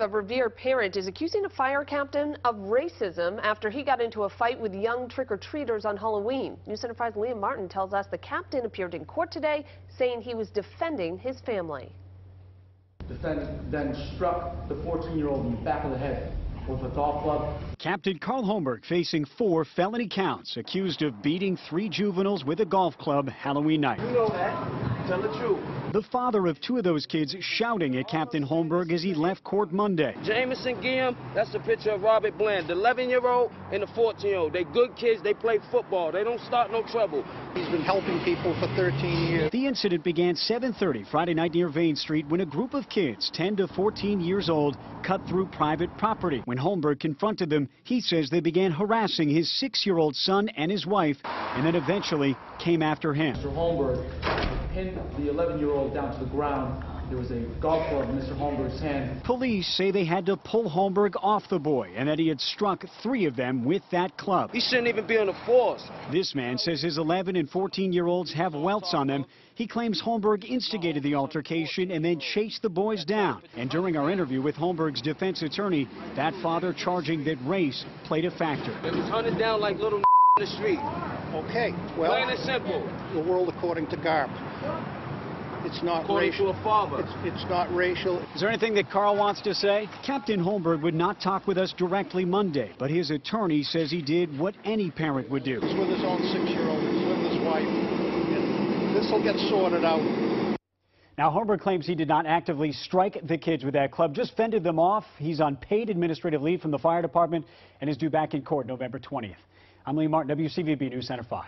A Revere parent is accusing a fire captain of racism after he got into a fight with young trick-or-treaters on Halloween. News Center 5's Liam Martin tells us the captain appeared in court today saying he was defending his family. Defendant then struck the 14-year-old in the back of the head with a golf club. Captain Carl Holmberg facing four felony counts, accused of beating three juveniles with a golf club Halloween night. You know that. Tell the truth. The father of two of those kids shouting at Captain Holmberg as he left court Monday. Jameson Guillaume, that's a picture of Robert Bland, the 11-year-old and the 14-year-old. They good kids, they play football, they don't start no trouble. He's been helping people for 13 years. The incident began 7.30 Friday night near Vane Street when a group of kids, 10 to 14 years old, cut through private property. When Holmberg confronted them, he says they began harassing his six-year-old son and his wife, and then eventually came after him. Mr. Holmberg pinned the 11-year-old down to the ground. There was a golf club in Mr. Holmberg's hand. Police say they had to pull Holmberg off the boy and that he had struck three of them with that club. He shouldn't even be on the force. This man says his 11 and 14 year olds have welts on them. He claims Holmberg instigated the altercation and then chased the boys down. And during our interview with Holmberg's defense attorney, that father charging that race played a factor. They was hunted down like little in the street. Okay, well, Plain and simple. the world according to Garp. It's not According racial. to a father. It's, it's not racial. Is there anything that Carl wants to say? Captain Holmberg would not talk with us directly Monday, but his attorney says he did what any parent would do. He's with his own six-year-old. He's with his wife. And this will get sorted out. Now, Holmberg claims he did not actively strike the kids with that club, just fended them off. He's on paid administrative leave from the fire department and is due back in court November 20th. I'm Lee Martin, WCVB News Center 5.